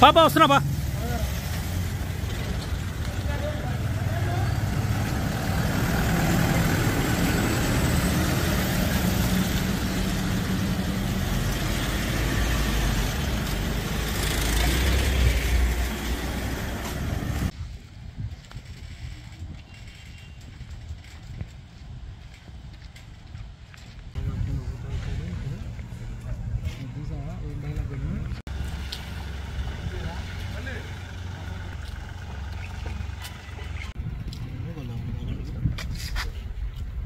发报，是那包？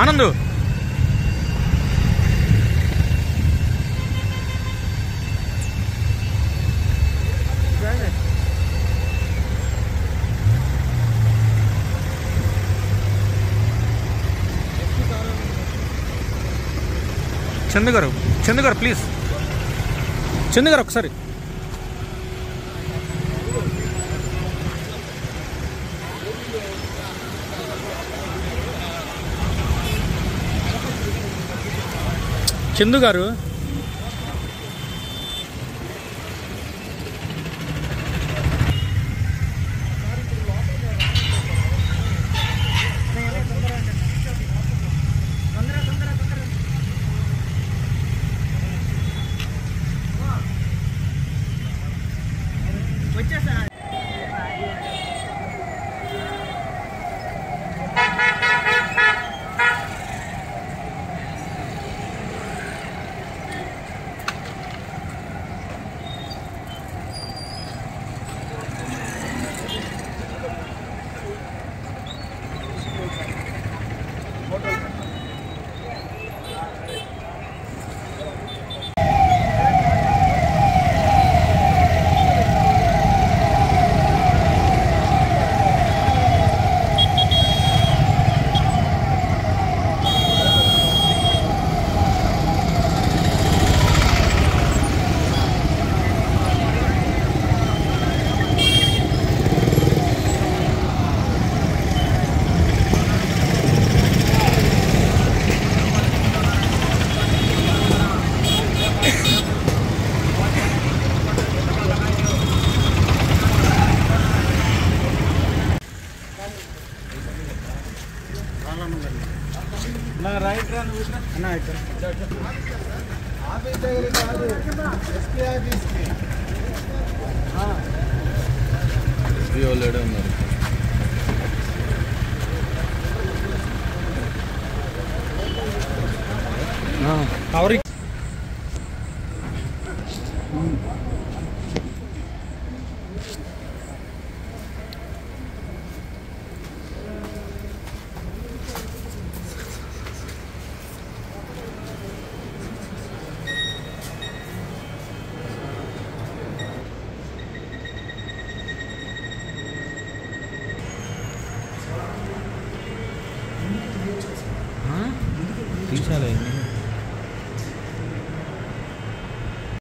ఆనంద్ చందు గారు చందు గారు ప్లీజ్ చందు గారు ఒకసారి చందు గారు ಅಣ್ಣ ಆಯ್ತು ఎస్పీ వాళ్ళే ఉన్నారు కవరింగ్ 停下来。